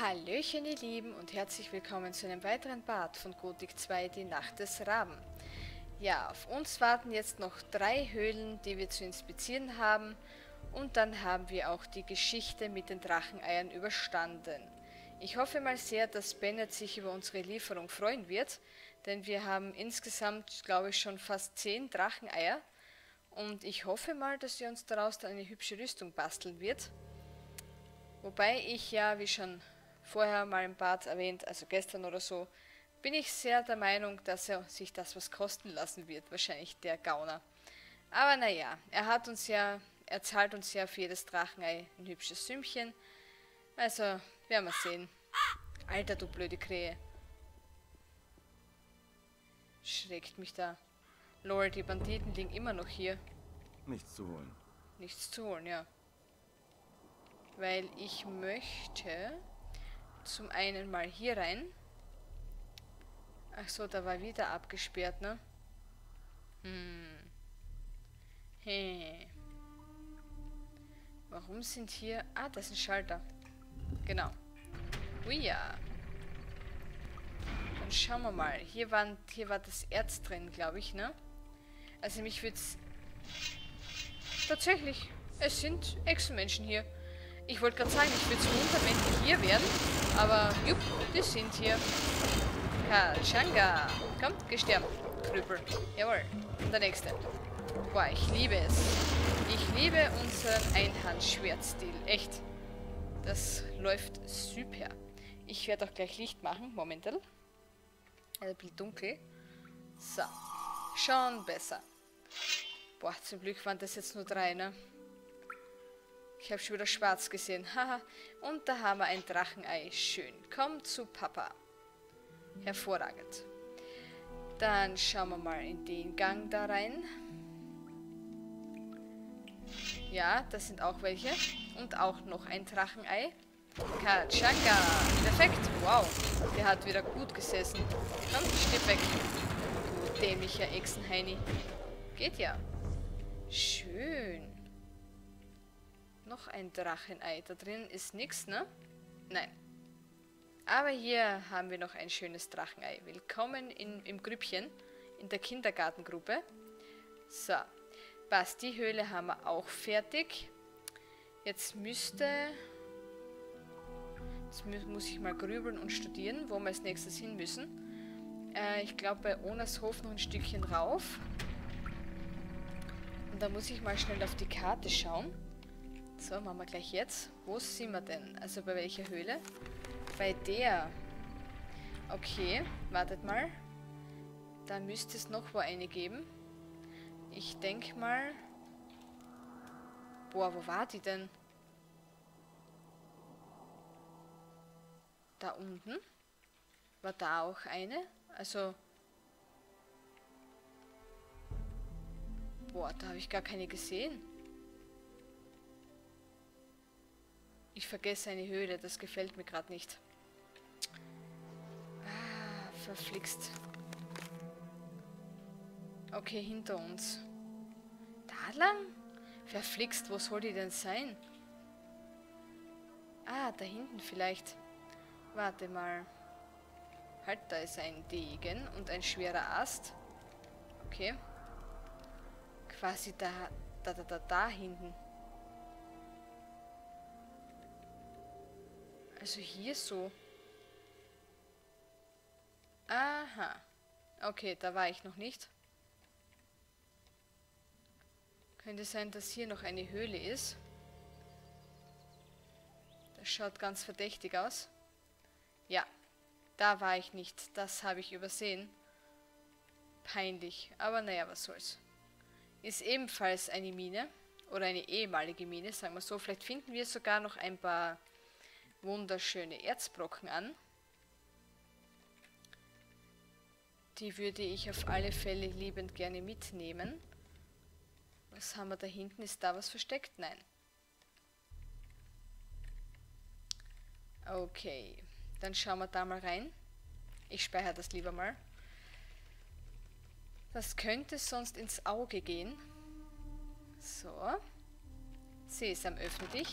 Hallöchen ihr Lieben und herzlich willkommen zu einem weiteren Part von Gothic 2, die Nacht des Raben. Ja, auf uns warten jetzt noch drei Höhlen, die wir zu inspizieren haben und dann haben wir auch die Geschichte mit den Dracheneiern überstanden. Ich hoffe mal sehr, dass Bennett sich über unsere Lieferung freuen wird, denn wir haben insgesamt, glaube ich, schon fast zehn Dracheneier und ich hoffe mal, dass er uns daraus dann eine hübsche Rüstung basteln wird. Wobei ich ja, wie schon vorher mal im Bad erwähnt, also gestern oder so, bin ich sehr der Meinung, dass er sich das was kosten lassen wird, wahrscheinlich der Gauner. Aber naja, er hat uns ja, er zahlt uns ja für jedes Drachenei ein hübsches Sümmchen. Also, werden wir sehen. Alter, du blöde Krähe. Schreckt mich da. Lol, die Banditen liegen immer noch hier. Nichts zu holen. Nichts zu holen, ja. Weil ich möchte zum einen mal hier rein. Ach so, da war wieder abgesperrt, ne? Hm. Hey. Warum sind hier... Ah, das ist ein Schalter. Genau. Ui ja. Dann schauen wir mal. Hier, waren, hier war das Erz drin, glaube ich, ne? Also mich würde es... Tatsächlich, es sind Echsenmenschen hier. Ich wollte gerade sagen, ich würde es wundern, wenn die hier wären. Aber, jupp, die sind hier. Kachanga. Kommt, gestorben. Krüppel. Jawohl. Und der nächste. Boah, ich liebe es. Ich liebe unseren Einhandschwertstil. Echt. Das läuft super. Ich werde auch gleich Licht machen. Momental. Ein bisschen dunkel. So. Schon besser. Boah, zum Glück waren das jetzt nur drei, ne? Ich habe schon wieder schwarz gesehen. Haha. Und da haben wir ein Drachenei. Schön. Komm zu Papa. Hervorragend. Dann schauen wir mal in den Gang da rein. Ja, das sind auch welche. Und auch noch ein Drachenei. Kachanga. Perfekt. Wow. Der hat wieder gut gesessen. Komm, stirb weg. Du dämlicher Echsenheini. Geht ja. Schön. Noch ein Drachenei. Da drin ist nichts, ne? Nein. Aber hier haben wir noch ein schönes Drachenei. Willkommen in, im Grüppchen, in der Kindergartengruppe. So. Passt, die Höhle haben wir auch fertig. Jetzt müsste... Jetzt muss ich mal grübeln und studieren, wo wir als nächstes hin müssen. Äh, ich glaube bei Onershof noch ein Stückchen rauf. Und da muss ich mal schnell auf die Karte schauen. So, machen wir gleich jetzt. Wo sind wir denn? Also bei welcher Höhle? Bei der. Okay, wartet mal. Da müsste es noch wo eine geben. Ich denke mal... Boah, wo war die denn? Da unten? War da auch eine? Also... Boah, da habe ich gar keine gesehen. Ich vergesse eine Höhle, das gefällt mir gerade nicht. Ah, verflixt. Okay, hinter uns. Da lang? Verflixt, wo soll die denn sein? Ah, da hinten vielleicht. Warte mal. Halt, da ist ein Degen und ein schwerer Ast. Okay. Quasi da, da, da, da, da hinten. Also hier so. Aha. Okay, da war ich noch nicht. Könnte sein, dass hier noch eine Höhle ist. Das schaut ganz verdächtig aus. Ja, da war ich nicht. Das habe ich übersehen. Peinlich. Aber naja, was soll's. Ist ebenfalls eine Mine. Oder eine ehemalige Mine, sagen wir so. Vielleicht finden wir sogar noch ein paar wunderschöne Erzbrocken an. Die würde ich auf alle Fälle liebend gerne mitnehmen. Was haben wir da hinten? Ist da was versteckt? Nein. Okay, dann schauen wir da mal rein. Ich speichere das lieber mal. Das könnte sonst ins Auge gehen. So. Sesam, öffne dich.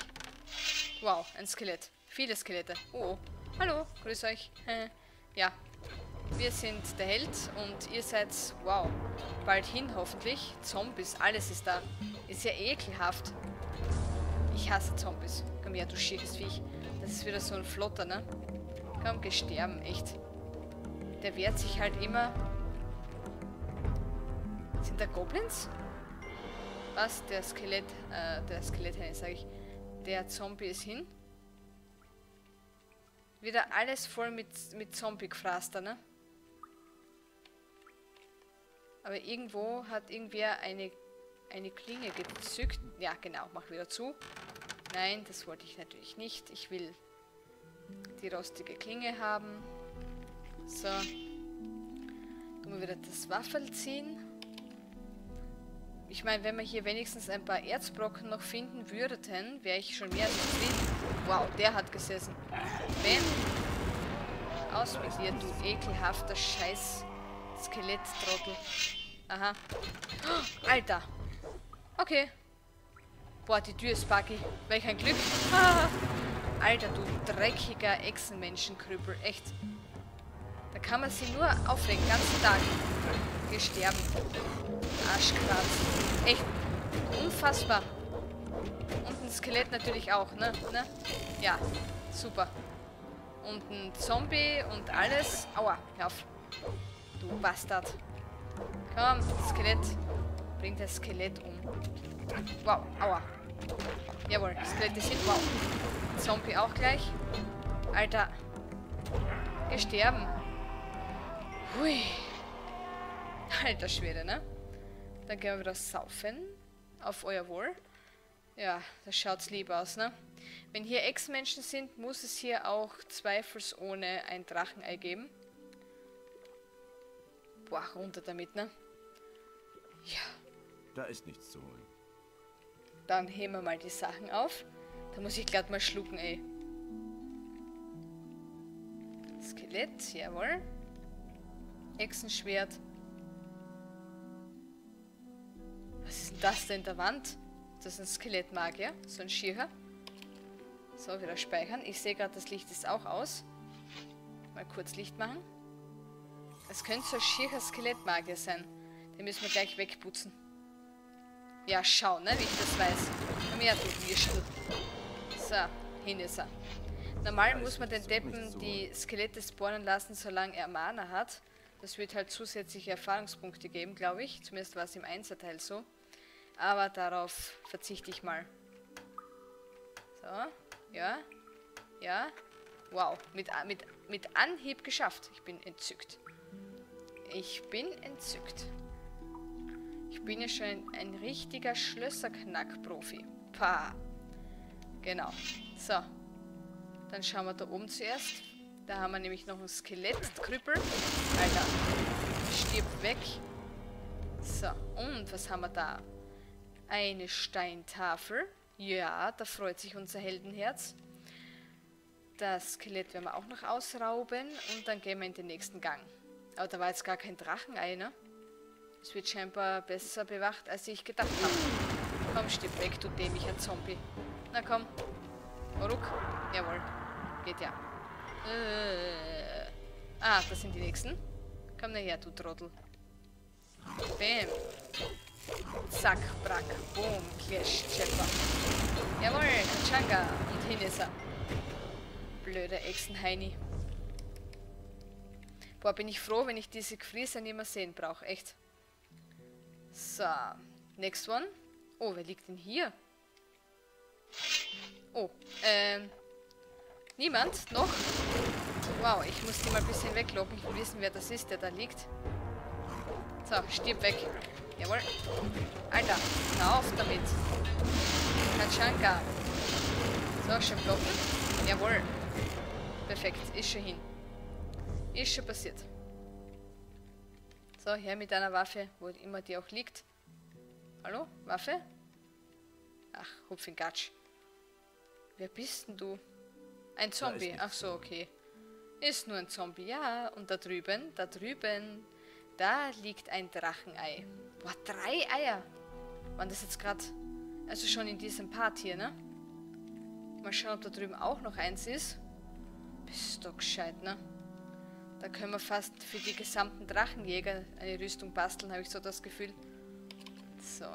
Wow, ein Skelett. Viele Skelette. Oh, hallo, grüß euch. ja, wir sind der Held und ihr seid, wow, bald hin hoffentlich. Zombies, alles ist da. Ist ja ekelhaft. Ich hasse Zombies. Komm her, du schieres Viech. Das ist wieder so ein Flotter, ne? Komm, geh sterben, echt. Der wehrt sich halt immer. Sind da Goblins? Was? Der Skelett, äh, der Skelett, sag ich. Der Zombie ist hin. Wieder alles voll mit, mit Zombie-Gefraster, ne? Aber irgendwo hat irgendwer eine, eine Klinge gezückt. Ja, genau, mach wieder zu. Nein, das wollte ich natürlich nicht. Ich will die rostige Klinge haben. So. Tun wir wieder das Waffel ziehen. Ich meine, wenn wir hier wenigstens ein paar Erzbrocken noch finden würden, wäre ich schon mehr als zufrieden. Wow, der hat gesessen. Bam. Aus mit dir, du ekelhafter Scheiß Skeletttrottel. Aha. Oh, Alter. Okay. Boah, die Tür ist buggy. Welch ein Glück. Alter, du dreckiger Echsenmenschenkrüppel. Echt. Da kann man sie nur aufregen. ganzen Tag. Gesterben. Arschkratz. Echt. Unfassbar. Und ein Skelett natürlich auch, ne? ne? Ja, super. Und ein Zombie und alles. Aua, hör auf. Du Bastard. Komm, Skelett. Bring das Skelett um. Wow, aua. Jawohl, Skelette sind wow. Zombie auch gleich. Alter. Gesterben. Hui. Alter Schwede, ne? Dann gehen wir wieder saufen. Auf euer Wohl. Ja, das schaut's lieb aus, ne? Wenn hier Ex-Menschen sind, muss es hier auch zweifelsohne ein Drachenei geben. Boah, runter damit, ne? Ja. Da ist nichts zu holen. Dann heben wir mal die Sachen auf. Da muss ich glatt mal schlucken, ey. Skelett, jawohl. Echsenschwert. Was ist denn das da in der Wand? Das ist ein Skelettmagier, so ein Schircher. So, wieder speichern. Ich sehe gerade, das Licht ist auch aus. Mal kurz Licht machen. Es könnte so ein schierer Skelettmagier sein. Den müssen wir gleich wegputzen. Ja, schau, ne, wie ich das weiß. Her, du Wirstel. So, hin ist er. Normal muss man den Deppen die Skelette spawnen lassen, solange er Mana hat. Das wird halt zusätzliche Erfahrungspunkte geben, glaube ich. Zumindest war es im Einserteil so. Aber darauf verzichte ich mal. So, ja, ja. Wow, mit, mit, mit Anhieb geschafft. Ich bin entzückt. Ich bin entzückt. Ich bin ja schon ein, ein richtiger Schlösserknack-Profi. Pah. Genau. So. Dann schauen wir da oben zuerst. Da haben wir nämlich noch ein Skelettkrüppel. Alter. Stirbt weg. So. Und was haben wir da? Eine Steintafel. Ja, da freut sich unser Heldenherz. Das Skelett werden wir auch noch ausrauben. Und dann gehen wir in den nächsten Gang. Aber da war jetzt gar kein Drachenei, ne? Es wird scheinbar besser bewacht, als ich gedacht habe. Komm, stirb weg, du dämlicher Zombie. Na komm. Ruck. Jawohl. Geht ja. Äh. Ah, das sind die nächsten. Komm her, du Trottel. Bäm. Zack, brack, boom, clash, Chepper. Jawohl, Kachanga. Und hin ist er. Blöder Echsenheini. Boah, bin ich froh, wenn ich diese Gefriese nicht mehr sehen brauche. Echt. So. Next one. Oh, wer liegt denn hier? Oh, ähm. Niemand? Noch? Wow, ich muss die mal ein bisschen weglocken. Ich will wissen, wer das ist, der da liegt. So, stirb weg. Jawohl. Alter, auf damit. Kachanka. So, schön blocken. Jawohl. Perfekt, ist schon hin. Ist schon passiert. So, her mit einer Waffe, wo immer die auch liegt. Hallo? Waffe? Ach, Hupfingatsch. Wer bist denn du? Ein Zombie. Ach so, okay. Ist nur ein Zombie. Ja, und da drüben, da drüben, da liegt ein Drachenei. Boah, drei Eier. Waren das jetzt gerade... Also schon in diesem Part hier, ne? Mal schauen, ob da drüben auch noch eins ist. Bist du gescheit, ne? Da können wir fast für die gesamten Drachenjäger eine Rüstung basteln, habe ich so das Gefühl. So.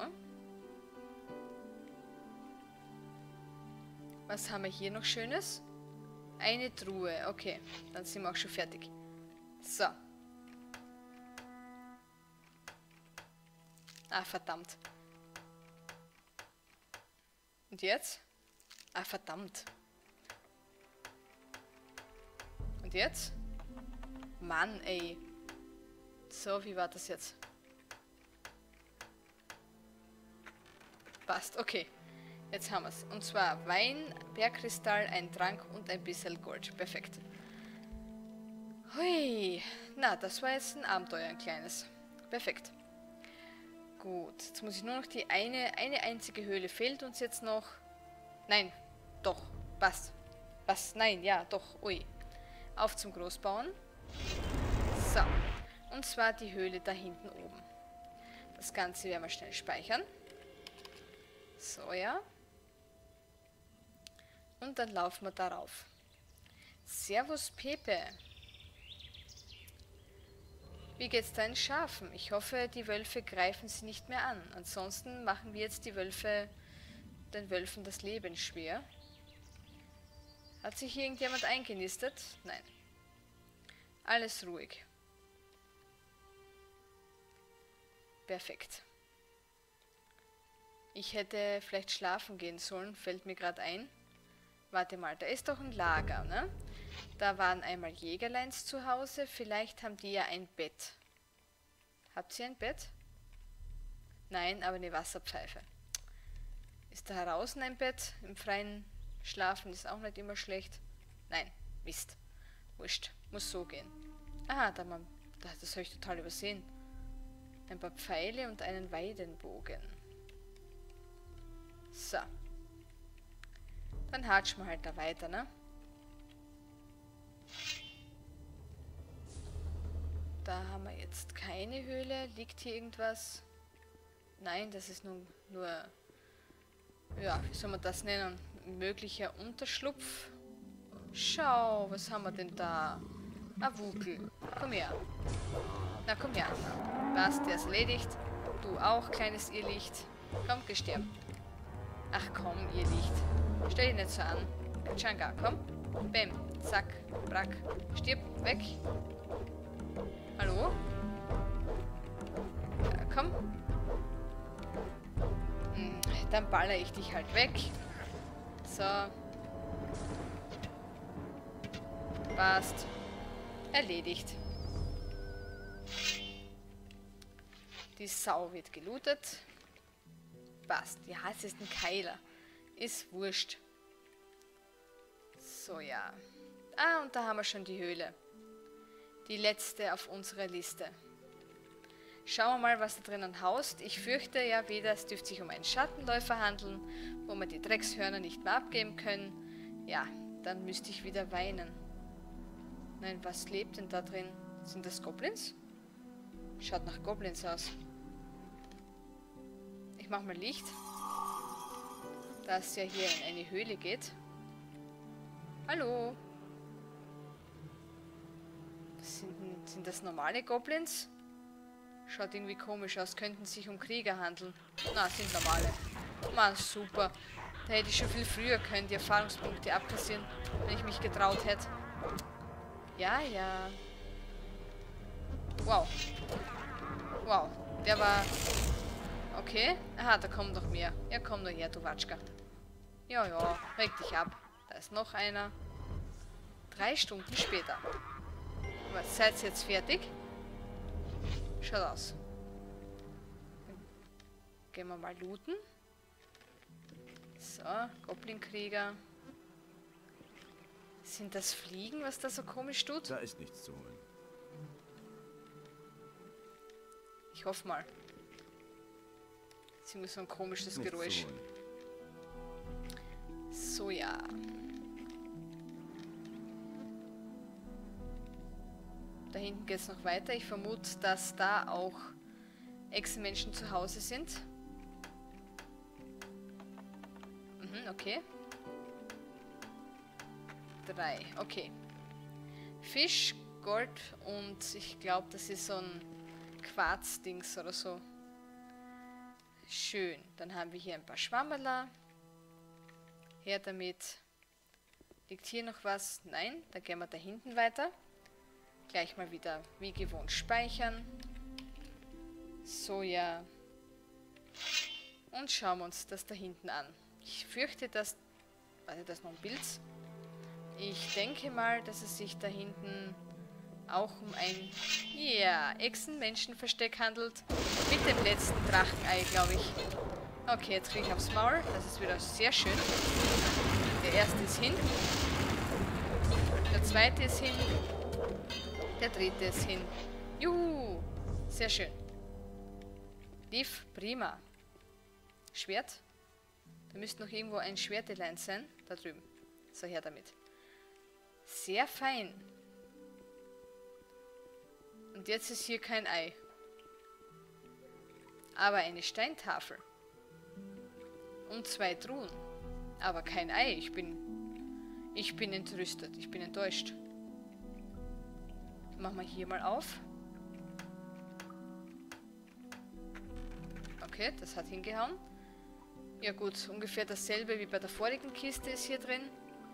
Was haben wir hier noch Schönes? Eine Truhe. Okay, dann sind wir auch schon fertig. So. Ah, verdammt. Und jetzt? Ah, verdammt. Und jetzt? Mann, ey. So, wie war das jetzt? Passt, okay. Jetzt haben wir es. Und zwar Wein, Bergkristall, ein Trank und ein bisschen Gold. Perfekt. Hui. Na, das war jetzt ein Abenteuer, ein kleines. Perfekt. Gut, jetzt muss ich nur noch die eine, eine einzige Höhle fehlt uns jetzt noch. Nein, doch, passt. Was? Nein, ja, doch, ui. Auf zum Großbauen. So, und zwar die Höhle da hinten oben. Das Ganze werden wir schnell speichern. So, ja. Und dann laufen wir darauf. Servus Pepe. Wie geht's deinen Schafen? Ich hoffe, die Wölfe greifen sie nicht mehr an. Ansonsten machen wir jetzt die Wölfe, den Wölfen das Leben schwer. Hat sich hier irgendjemand eingenistet? Nein. Alles ruhig. Perfekt. Ich hätte vielleicht schlafen gehen sollen, fällt mir gerade ein. Warte mal, da ist doch ein Lager, ne? Da waren einmal Jägerleins zu Hause, vielleicht haben die ja ein Bett. Habt ihr ein Bett? Nein, aber eine Wasserpfeife. Ist da draußen ein Bett? Im freien Schlafen ist auch nicht immer schlecht. Nein, Mist. Wurscht, muss so gehen. Aha, da man, das habe ich total übersehen. Ein paar Pfeile und einen Weidenbogen. So. Dann hatschen wir halt da weiter, ne? Da haben wir jetzt keine Höhle. Liegt hier irgendwas? Nein, das ist nur, nur ja, wie soll man das nennen? Möglicher Unterschlupf. Schau, was haben wir denn da? Ein Wukel. Komm her. Na, komm her. Was, der ist erledigt. Du auch, kleines Irrlicht. Komm, gestirbt. Ach komm, ihr Licht. Stell dich nicht so an. Changa, komm. Bäm. Zack. Brack. Stirb. Weg. Hallo? Ja, komm. Hm, dann baller ich dich halt weg. So. Passt. Erledigt. Die Sau wird gelootet. Passt. Ja, es ist ein Keiler. Ist wurscht. So, ja. Ah, und da haben wir schon die Höhle. Die letzte auf unserer Liste. Schauen wir mal, was da drinnen haust. Ich fürchte ja wieder, es dürfte sich um einen Schattenläufer handeln, wo wir die Dreckshörner nicht mehr abgeben können. Ja, dann müsste ich wieder weinen. Nein, was lebt denn da drin? Sind das Goblins? Schaut nach Goblins aus. Ich mach mal Licht. Da es ja hier in eine Höhle geht. Hallo? Sind, sind das normale Goblins? Schaut irgendwie komisch aus. Könnten sich um Krieger handeln. Na, sind normale. Mann, super. Da hätte ich schon viel früher können die Erfahrungspunkte abkassieren, wenn ich mich getraut hätte. Ja, ja. Wow. Wow. Der war Okay. Aha, da kommen noch mehr. Ja, komm nur her, du Watschka. Ja, ja, reg dich ab. Da ist noch einer. Drei Stunden später. Aber seid ihr jetzt fertig? Schaut aus. Gehen wir mal looten. So, Goblin-Krieger. Sind das Fliegen, was da so komisch tut? Da ist nichts zu holen. Ich hoffe mal. Ziemlich so ein komisches nichts Geräusch. So, ja. Da hinten geht es noch weiter. Ich vermute, dass da auch Echsenmenschen zu Hause sind. Mhm, okay. drei. Okay. Fisch, Gold und ich glaube, das ist so ein Quarzdings oder so. Schön. Dann haben wir hier ein paar Schwammerler. Her damit. Liegt hier noch was? Nein, dann gehen wir da hinten weiter. Gleich mal wieder wie gewohnt speichern. Soja. Und schauen wir uns das da hinten an. Ich fürchte, dass... Warte, das noch ein Bild. Ich denke mal, dass es sich da hinten auch um ein ja, Echsenmenschenversteck handelt. Mit dem letzten Drachenei, glaube ich. Okay, jetzt kriege ich aufs Maul. Das ist wieder sehr schön. Der erste ist hin. Der zweite ist hin. Der dritte ist hin. Juhu! Sehr schön. Lief prima. Schwert. Da müsste noch irgendwo ein Schwertelein sein. Da drüben. So, her damit. Sehr fein. Und jetzt ist hier kein Ei. Aber eine Steintafel. Und zwei Truhen. Aber kein Ei. Ich bin... Ich bin entrüstet. Ich bin enttäuscht. Machen wir hier mal auf. Okay, das hat hingehauen. Ja gut, ungefähr dasselbe wie bei der vorigen Kiste ist hier drin.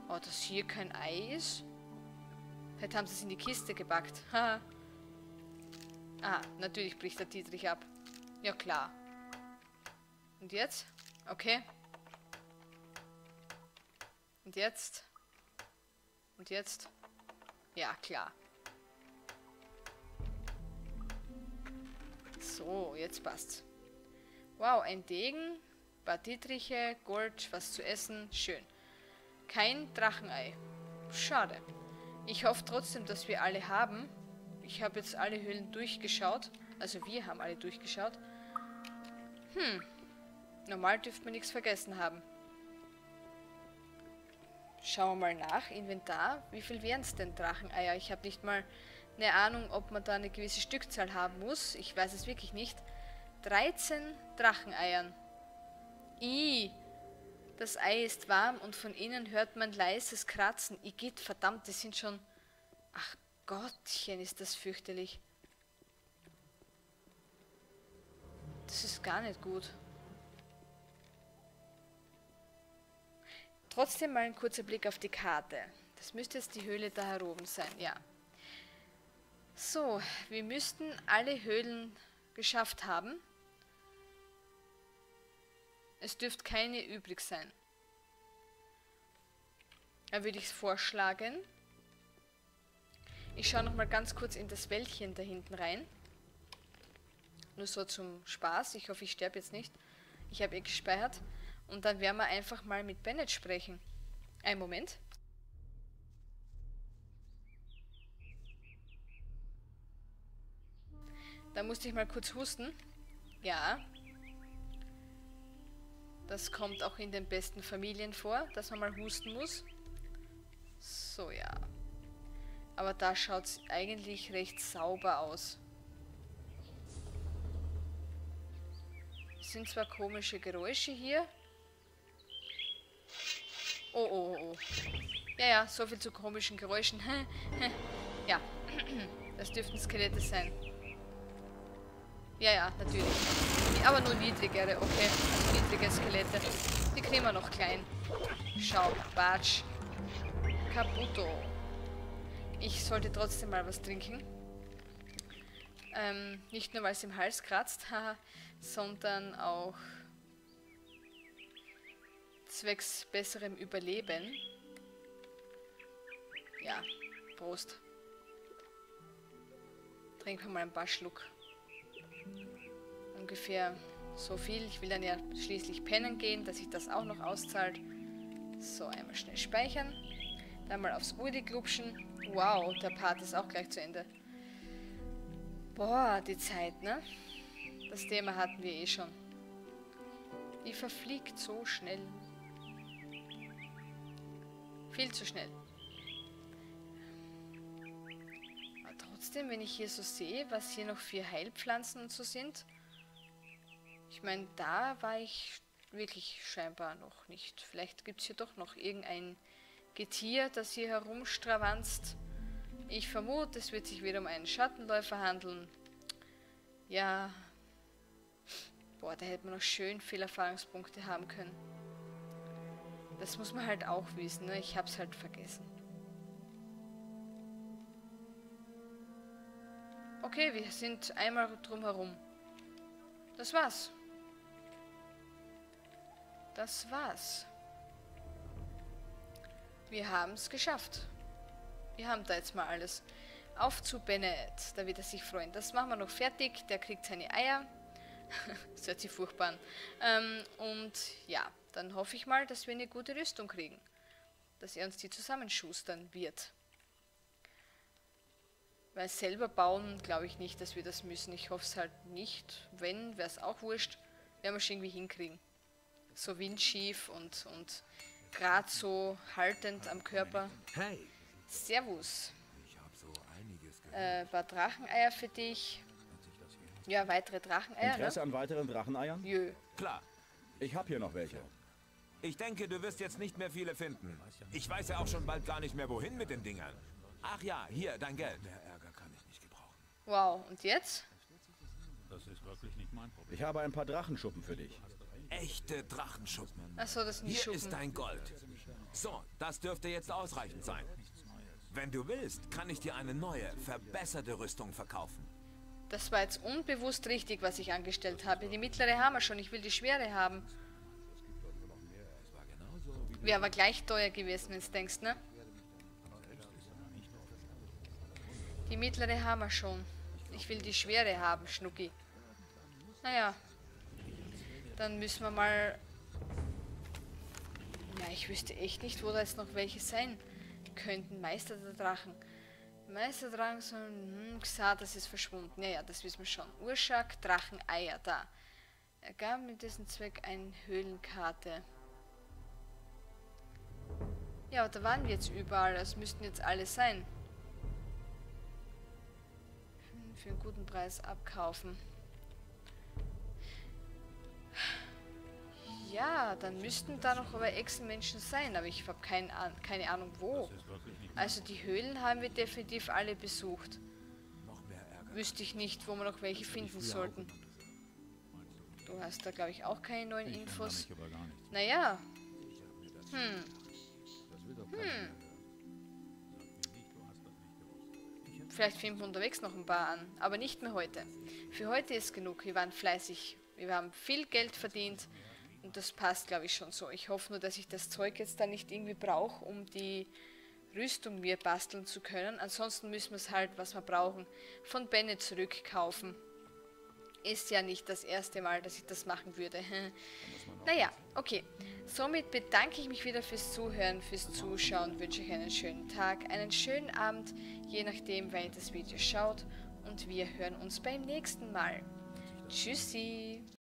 Oh, dass hier kein Ei ist? Vielleicht haben sie es in die Kiste gepackt. Haha. ah, natürlich bricht der Dietrich ab. Ja klar. Und jetzt? Okay. Und jetzt? Und jetzt? Ja, klar. Jetzt passt's. Wow, ein Degen, paar Dietriche, Gold, was zu essen, schön. Kein Drachenei. Schade. Ich hoffe trotzdem, dass wir alle haben. Ich habe jetzt alle Höhlen durchgeschaut. Also wir haben alle durchgeschaut. Hm. Normal dürfte man nichts vergessen haben. Schauen wir mal nach. Inventar. Wie viel wären es denn Dracheneier? Ich habe nicht mal eine Ahnung, ob man da eine gewisse Stückzahl haben muss. Ich weiß es wirklich nicht. 13 Dracheneiern. I. Das Ei ist warm und von innen hört man leises Kratzen. Igitt, verdammt, die sind schon... Ach Gottchen, ist das fürchterlich. Das ist gar nicht gut. Trotzdem mal ein kurzer Blick auf die Karte. Das müsste jetzt die Höhle da heroben sein, ja. So, wir müssten alle Höhlen geschafft haben. Es dürfte keine übrig sein. Da würde ich vorschlagen. Ich schaue nochmal ganz kurz in das Wäldchen da hinten rein. Nur so zum Spaß. Ich hoffe, ich sterbe jetzt nicht. Ich habe eh gespeichert. Und dann werden wir einfach mal mit Bennett sprechen. Ein Moment. Da musste ich mal kurz husten. Ja. Das kommt auch in den besten Familien vor, dass man mal husten muss. So, ja. Aber da schaut es eigentlich recht sauber aus. Es sind zwar komische Geräusche hier. Oh, oh, oh, oh. Ja, ja, so viel zu komischen Geräuschen. ja, das dürften Skelette sein. Ja, ja, natürlich. Aber nur niedrigere, okay. Also niedrige Skelette. Die kriegen wir noch klein. Schau, Batsch. Kaputo. Ich sollte trotzdem mal was trinken. Ähm, nicht nur, weil es im Hals kratzt, sondern auch zwecks besserem Überleben. Ja, Prost. Trinken wir mal ein paar Schluck ungefähr so viel. Ich will dann ja schließlich pennen gehen, dass sich das auch noch auszahlt. So, einmal schnell speichern. Dann mal aufs Udi glubschen. Wow, der Part ist auch gleich zu Ende. Boah, die Zeit, ne? Das Thema hatten wir eh schon. Die verfliegt so schnell. Viel zu schnell. Trotzdem, wenn ich hier so sehe, was hier noch für Heilpflanzen und so sind, ich meine, da war ich wirklich scheinbar noch nicht. Vielleicht gibt es hier doch noch irgendein Getier, das hier herumstravanzt. Ich vermute, es wird sich wieder um einen Schattenläufer handeln. Ja. Boah, da hätte man noch schön viele Erfahrungspunkte haben können. Das muss man halt auch wissen, ne? Ich hab's halt vergessen. Okay, wir sind einmal drumherum. Das war's. Das war's. Wir haben es geschafft. Wir haben da jetzt mal alles. Auf zu Bennett. Da wird er sich freuen. Das machen wir noch fertig. Der kriegt seine Eier. das hört sich furchtbar an. Ähm, und ja, dann hoffe ich mal, dass wir eine gute Rüstung kriegen. Dass er uns die zusammenschustern wird. Weil selber bauen, glaube ich nicht, dass wir das müssen. Ich hoffe es halt nicht. Wenn, wäre es auch wurscht. Werden wir schon irgendwie hinkriegen. So windschief und, und gerade so haltend am Körper. Hey, Servus. ich habe so einiges gehört. Äh, ein paar Dracheneier für dich. Ja, weitere Dracheneier, Interesse ne? an weiteren Dracheneiern? Jö. Klar. Ich habe hier noch welche. Ich denke, du wirst jetzt nicht mehr viele finden. Ich weiß ja auch schon bald gar nicht mehr, wohin mit den Dingern. Ach ja, hier, dein Geld. Der Ärger kann ich nicht gebrauchen. Wow, und jetzt? Das ist wirklich nicht mein Problem. Ich habe ein paar Drachenschuppen für dich. Echte Drachenschuppen. Achso, das sind Hier ist Schuppen. dein Gold. So, das dürfte jetzt ausreichend sein. Wenn du willst, kann ich dir eine neue, verbesserte Rüstung verkaufen. Das war jetzt unbewusst richtig, was ich angestellt habe. Die mittlere haben wir schon, ich will die schwere haben. Wäre aber gleich teuer gewesen, wenn du denkst, ne? Die mittlere haben wir schon. Ich will die schwere haben, Schnucki. Naja. Dann müssen wir mal... Ja, ich wüsste echt nicht, wo da jetzt noch welche sein könnten. Meister der Drachen. Meister der Drachen, so, hm, Xardas ist verschwunden. Ja, ja, das wissen wir schon. Urschak, Dracheneier, da. Er gab mit diesem Zweck eine Höhlenkarte. Ja, aber da waren wir jetzt überall. Das müssten jetzt alle sein. Für einen guten Preis abkaufen. Ja, dann müssten da noch aber Echsenmenschen sein, aber ich habe kein, keine Ahnung wo. Also die Höhlen haben wir definitiv alle besucht. Wüsste ich nicht, wo wir noch welche finden sollten. Du hast da, glaube ich, auch keine neuen Infos. Naja. Hm. Hm. Vielleicht finden wir unterwegs noch ein paar an. Aber nicht mehr heute. Für heute ist genug. Wir waren fleißig. Wir haben viel Geld verdient. Und das passt, glaube ich, schon so. Ich hoffe nur, dass ich das Zeug jetzt dann nicht irgendwie brauche, um die Rüstung mir basteln zu können. Ansonsten müssen wir es halt, was wir brauchen, von Bennett zurückkaufen. Ist ja nicht das erste Mal, dass ich das machen würde. naja, okay. Somit bedanke ich mich wieder fürs Zuhören, fürs Zuschauen, wünsche euch einen schönen Tag, einen schönen Abend, je nachdem, wer ihr das Video schaut. Und wir hören uns beim nächsten Mal. Tschüssi!